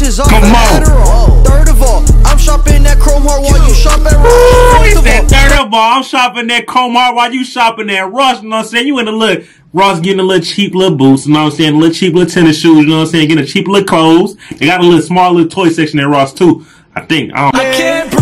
bitches off Come on. Adderall. Third of all, I'm shopping at Chrome Heart while you shop at Ooh, Ross. he said third of all, I'm shopping at Chrome Heart while you shopping at Ross. You know what I'm saying? You in the look. Ross getting a little cheap little boots, you know what I'm saying? A little cheap little tennis shoes, you know what I'm saying? Getting a cheap little clothes. They got a little small little toy section at Ross too. I think. I don't I can't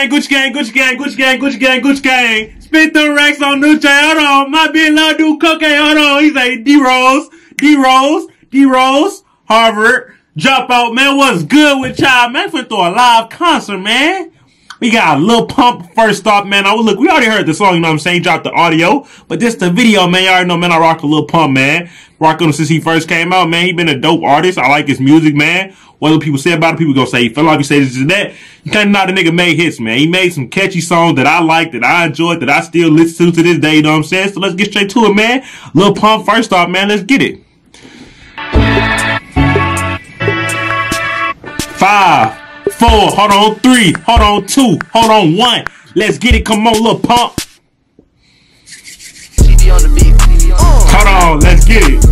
gang, Gucci gang, Gucci gang, Gucci gang, Gucci gang, Gucci gang, Spit the racks on Nuche. Hold on, my big love do cocaine. Hold on, he say D Rose, D Rose, D Rose, Harvard. Drop out, man. What's good with y'all, man? Finna throw a live concert, man. We got a little pump first off, man. I look, we already heard the song, you know what I'm saying? Dropped the audio, but this the video, man. Y'all already know, man. I rock a little pump, man. Rock him since he first came out, man. He been a dope artist. I like his music, man. What do people say about it? People gonna say he fell off. You say this and that. You can't deny the nigga made hits, man. He made some catchy songs that I like, that I enjoyed, that I still listen to to this day. You know what I'm saying? So let's get straight to it, man. Lil Pump first off, man. Let's get it. Five, four, hold on, three, hold on, two, hold on, one. Let's get it. Come on, Lil Pump. TV on the beat. Hold on, let's get it.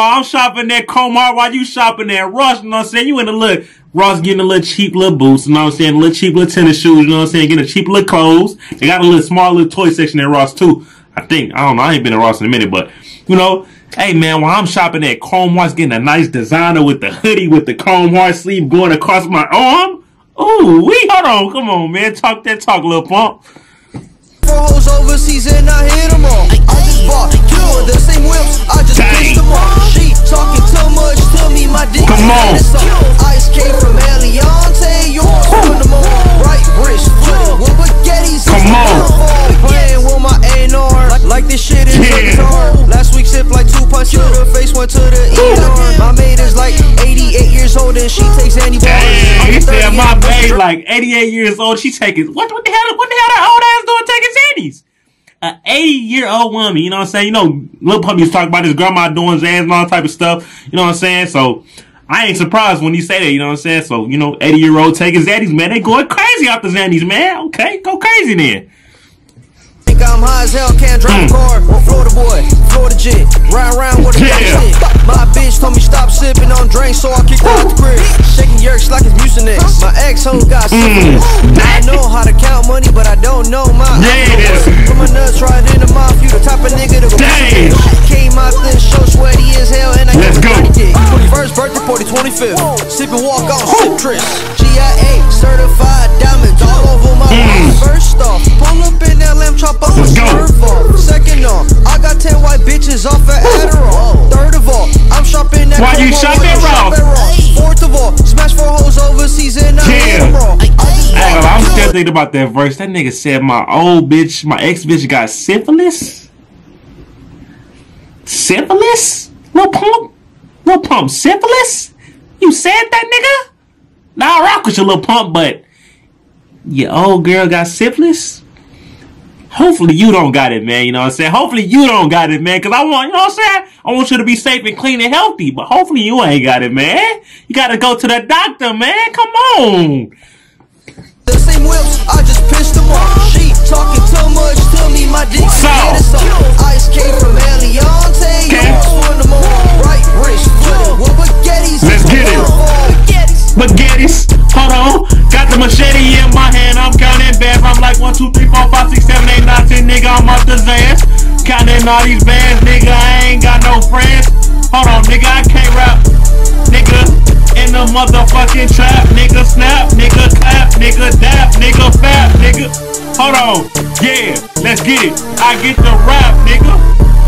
All, I'm shopping at Chrome Heart while you shopping at Ross. You know what I'm saying? You in the look. Ross getting a little cheap little boots, you know what I'm saying? A little cheap little tennis shoes, you know what I'm saying? Getting a cheap little clothes. They got a little small little toy section at Ross too. I think. I don't know. I ain't been at Ross in a minute, but you know, hey man, while I'm shopping at Chrome Hearts, getting a nice designer with the hoodie with the Chrome Heart sleeve going across my arm. Ooh, we hold on, come on, man. Talk that talk, little pump. Hoes overseas and I hit them all. I just bought two of the same whips. I just Dang. them. She talking too much to me. My dick Come on. Ice came from Eliantte. Yours from the moon. Right wrist footed with baguettes. Come on. Playing with my A&R. Like, like this shit is Yeah. hard. Last week like two punch to the face. Went to the ER. My mate is like 88 years old and she takes any Dang, he said my babe like 88 years old. She taking what? What the hell? What the hell that old ass doing taking Xannies? An 80 year old woman, you know what I'm saying? You know, Lil Pump used to talk about his grandma doing Xans and all type of stuff. You know what I'm saying? So I ain't surprised when he say that. You know what I'm saying? So you know, 80 year old taking Xannies, man. They going crazy off the Xannies, man. Okay, go crazy then. Think I'm high as hell, can't drive Mm. a car. Florida boy, Florida jit, ride around with a Yeah. stick. My bitch told me stop sipping on drinks, so I kicked out the crib. Shaking yerks like it's Mucinex. My ex hoe got syphilis. I know how to count money, but I don't know my Mm. Yeah. Nuts in the mouth, you the type of nigga that go. Came out this show sweaty as hell, and I Let's go. 21st birthday party, 25th. Sipping walk on, sip Tris. GIA, certified diamonds all over my Mm. First off, pull up in that lamb chop on off. Second off, I got 10 white bitches off of thinking about that verse. That nigga said my old bitch, my ex bitch got syphilis. Syphilis? Lil Pump? Lil Pump syphilis? You said that nigga? Nah, I rock with your little Pump, but your old girl got syphilis? Hopefully you don't got it, man. You know what I'm saying? Hopefully you don't got it, man. Cause I want, you know what I'm saying? I want you to be safe and clean and healthy. But hopefully you ain't got it, man. You gotta go to the doctor, man. Come on. The same whips, I just pissed them off. She talking too much to me, my dick So. is soft. Ice came from Eliantte, Okay. yours from the moon. Right wrist footed with baguettes. Let's get it. Baguettes. spaghettis. Hold on, got the machete in my hand. I'm counting bands. I'm like one, two, three, four, five, six, seven, eight, nine, ten. Nigga, I'm off the Zans. Counting all these bands, nigga. I ain't got no friends. Hold on, nigga, motherfucking trap. Nigga, snap. Nigga, clap. Nigga, dap. Nigga, fat. Nigga, hold on. Yeah, let's get it. I get the rap, nigga.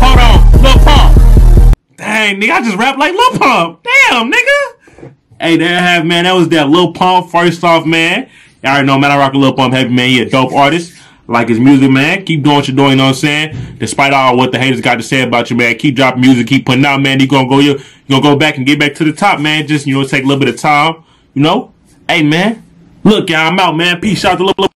Hold on, Lil Pump. Dang, nigga, I just rap like Lil Pump. Damn, nigga. Hey, there I have, man. That was that Lil Pump. First off, man. Y'all already know, man. I rock a Lil Pump heavy, man. He a dope artist. Like his music, man. Keep doing what you're doing, you know what I'm saying? Despite all what the haters got to say about you, man. Keep dropping music, keep putting out, man. You gonna go, you gonna go back and get back to the top, man. Just, you know, take a little bit of time, you know? Hey, man. Look, y'all, I'm out, man. Peace out to little.